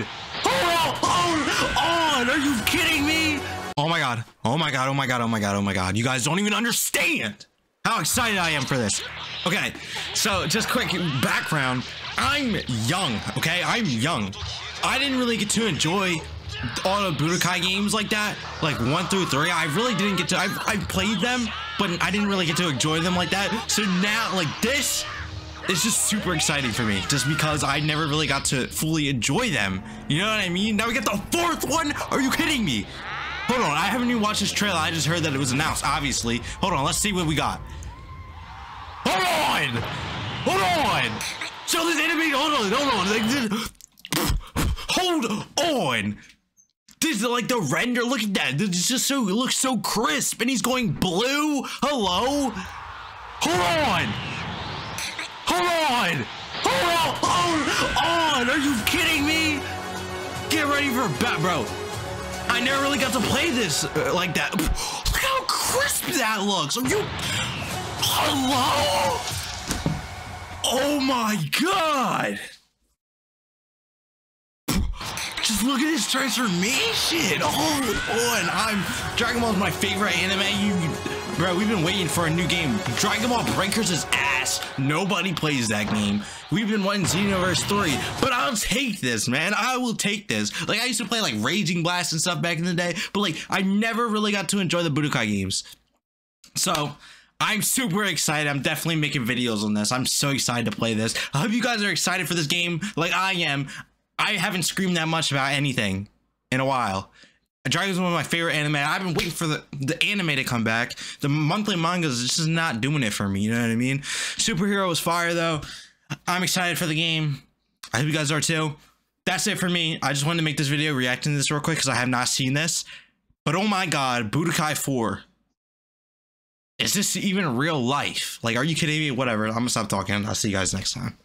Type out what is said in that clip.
on! Hold on! On! Are you kidding me? Oh my god. Oh my god. Oh my god. Oh my god. Oh my god. You guys don't even understand how excited I am for this. Okay, so just quick background. I'm young, okay? I'm young. I didn't really get to enjoy all the Budokai games like that, like one through three. I really didn't get to, I, I played them, but I didn't really get to enjoy them like that. So now, like this, is just super exciting for me just because I never really got to fully enjoy them. You know what I mean? Now we get the fourth one. Are you kidding me? Hold on, I haven't even watched this trailer. I just heard that it was announced, obviously. Hold on, let's see what we got. Hold on! Hold on! Show this anime, hold on, hold on. Hold on! This is like the render, look at that. It's just so, it looks so crisp and he's going blue. Hello? Hold on! Hold on! Hold on! Are you kidding me? Get ready for bat, bro. I never really got to play this uh, like that. Look how crisp that looks. Are you? Hello? Oh my god! Just look at this transformation. Oh, oh, and I'm Dragon Ball is my favorite anime. You, bro, we've been waiting for a new game. Dragon Ball Breakers is ass. Nobody plays that game. We've been wanting Xenoverse 3, but I'll take this, man. I will take this. Like I used to play like Raging Blast and stuff back in the day, but like I never really got to enjoy the Budokai games. So I'm super excited. I'm definitely making videos on this. I'm so excited to play this. I hope you guys are excited for this game like I am. I haven't screamed that much about anything in a while. Dragon is one of my favorite anime. I've been waiting for the, the anime to come back. The monthly mangas is just not doing it for me. You know what I mean? Superhero is fire though. I'm excited for the game. I hope you guys are too. That's it for me. I just wanted to make this video reacting to this real quick because I have not seen this. But oh my god, Budokai 4. Is this even real life? Like, are you kidding me? Whatever. I'm gonna stop talking. I'll see you guys next time.